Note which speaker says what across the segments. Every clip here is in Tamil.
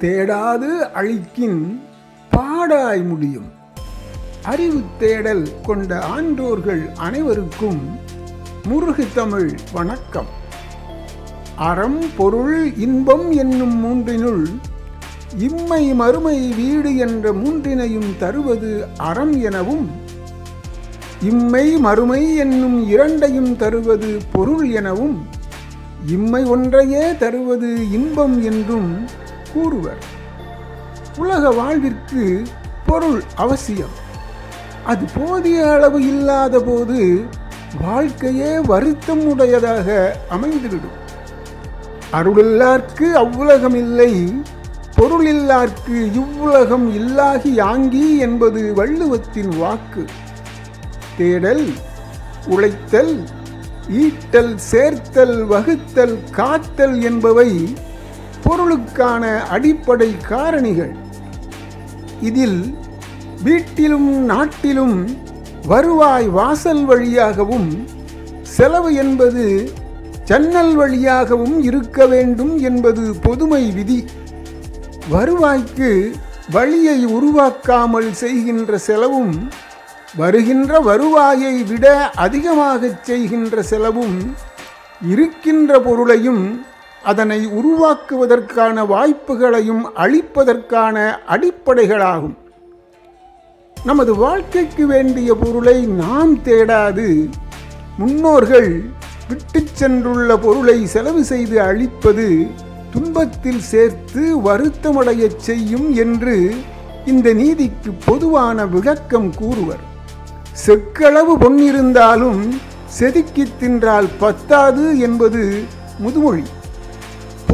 Speaker 1: தேடாது அழிக்கின் பாடாய் முடியும். அறிவு தேடல் கொண்ட ஆன்றோர்கள் அனைவருக்கும் முருகு தமிழ் வணக்கம். அறம் பொருள் இன்பம் என்னும் மூன்றினுள் இம்மை மறுமை வீடு என்ற மூன்றினையும் தருவது அறம் எனவும் இம்மை மறுமை என்னும் இரண்டையும் தருவது பொருள் எனவும் இம்மை ஒன்றையே தருவது இன்பம் என்றும் கூறுவர். உலக வாழ்விற்கு பொருள் அவசியம். அது போதிய அளவு இல்லாத போது வாழ்க்கையே வருத்தம் உடையதாக அமைந்துவிடும். அருளில்லார்க்கு அவ்வுலகம் இல்லை பொருளில்லார்க்கு இவ்வுலகம் இல்லாகி யாங்கி என்பது வள்ளுவத்தின் வாக்கு. தேடல் உழைத்தல் ஈட்டல் சேர்த்தல் வகுத்தல் காத்தல் என்பவை பொருளுக்கான அடிப்படை காரணிகள். இதில் வீட்டிலும் நாட்டிலும் வருவாய் வாசல் வழியாகவும் செலவு என்பது ஜன்னல் வழியாகவும் இருக்க வேண்டும் என்பது பொதுமை விதி. வருவாய்க்கு வழியை உருவாக்காமல் செய்கின்ற செலவும் வருகின்ற வருவாயை விட அதிகமாகச் செய்கின்ற செலவும் இருக்கின்ற பொருளையும் அதனை உருவாக்குவதற்கான வாய்ப்புகளையும் அளிப்பதற்கான அடிப்படைகளாகும். நமது வாழ்க்கைக்கு வேண்டிய பொருளை நாம் தேடாது முன்னோர்கள் விட்டு சென்றுள்ள பொருளை செலவு செய்து அளிப்பது துன்பத்தில் சேர்த்து வருத்தமடையச் செய்யும் என்று இந்த நீதிக்கு பொதுவான விளக்கம் கூறுவர். செக்களவு பொன்னிருந்தாலும் செதுக்கி தின்றால் பத்தாது என்பது முதுமொழி.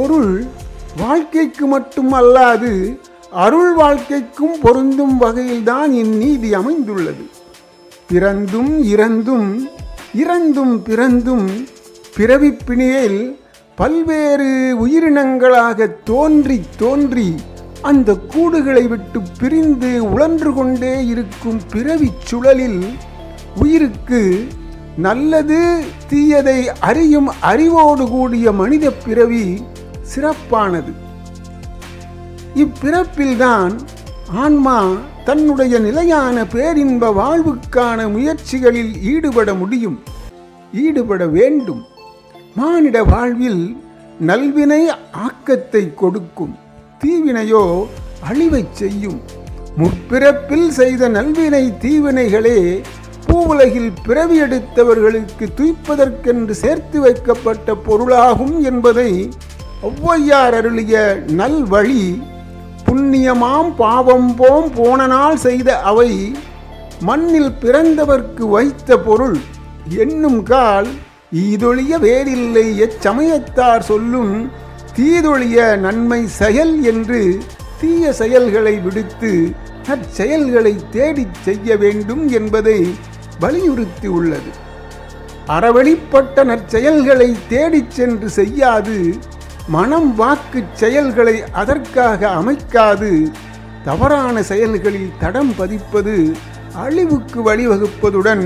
Speaker 1: பொருள் வாழ்க்கைக்கு மட்டும் அல்லாது அருள் வாழ்க்கைக்கும் பொருந்தும் வகையில்தான் இந்நீதி அமைந்துள்ளது. பிறந்தும் இறந்தும் இறந்தும் பிறந்தும் பிறவிப்பிணியில் பல்வேறு உயிரினங்களாக தோன்றி தோன்றி அந்த கூடுகளை விட்டு பிரிந்து உழன்று கொண்டே இருக்கும் பிறவிச் சுழலில் உயிருக்கு நல்லது தீயதை அறியும் அறிவோடு கூடிய மனித பிறவி சிறப்பானது. இப்பிறப்பில்தான் ஆன்மா தன்னுடைய நிலையான பேரின்ப வாழ்வுக்கான முயற்சிகளில் ஈடுபட முடியும் ஈடுபட வேண்டும். மானிட வாழ்வில் நல்வினை ஆக்கத்தை கொடுக்கும் தீவினையோ அழிவைச் செய்யும். முற்பிறப்பில் செய்த நல்வினை தீவினைகளே பூவுலகில் பிறவி எடுத்தவர்களுக்கு துய்ப்பதற்கென்று சேர்த்து வைக்கப்பட்ட பொருளாகும் என்பதை ஒளவையார் அருளிய நல்வழி புண்ணியமாம் பாவம் போம் போன நாள் செய்த அவை மண்ணில் பிறந்தவர்க்கு வைத்த பொருள் என்னும் கால் ஈதொழிய வேறில்லை எச்சமயத்தார் சொல்லும் தீதொழிய நன்மை செயல் என்று தீய செயல்களை விடுத்து அச்செயல்களை தேடிச் செய்ய வேண்டும் என்பதை வலியுறுத்தி உள்ளது. அறவழிப்பட்ட நற்செயல்களை தேடிச் சென்று செய்யாது மனம் வாக்கு செயல்களை அதற்காக அமைக்காது. தவறான செயல்களில் தடம் பதிப்பது அழிவுக்கு வழிவகுப்பதுடன்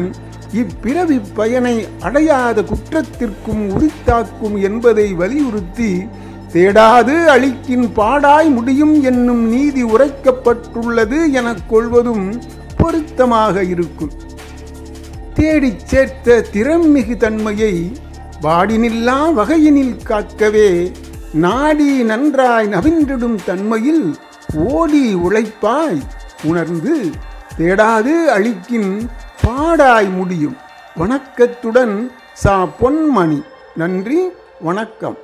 Speaker 1: இப்பிறவி பயனை அடையாத குற்றத்திற்கும் உரித்தாக்கும் என்பதை வலியுறுத்தி தேடாது அழிக்கின் பாடாய் முடியும் என்னும் நீதி உரைக்கப்பட்டுள்ளது எனக் கொள்வதும் பொருத்தமாக இருக்கும். தேடிச் சேர்த்த திறம்மிகு தன்மையை வாடினில்லா வகையினில் காக்கவே நாடி நன்றாய் நவின்றிடும் தன்மையில் ஓடி உழைப்பாய் உணர்ந்து தேடாது அழிக்கின் பாடாய் முடியும். வணக்கத்துடன் சா பொன்மணி. நன்றி வணக்கம்.